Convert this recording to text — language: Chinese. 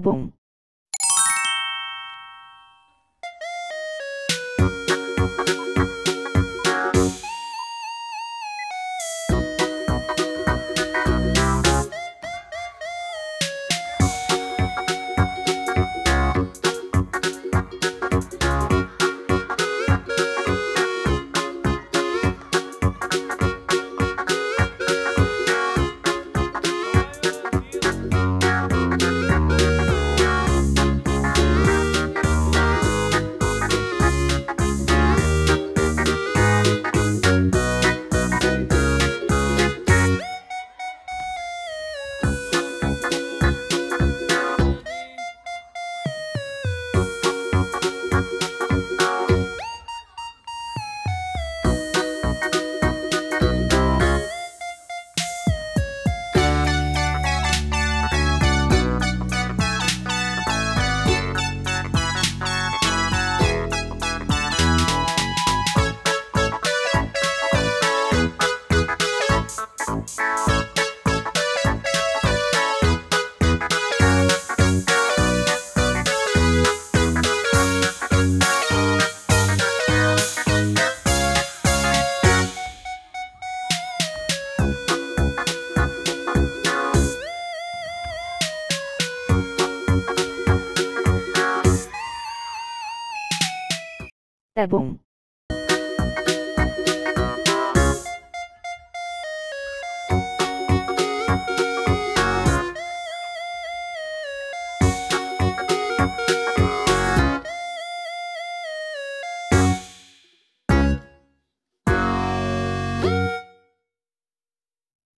Boom. Tá bom.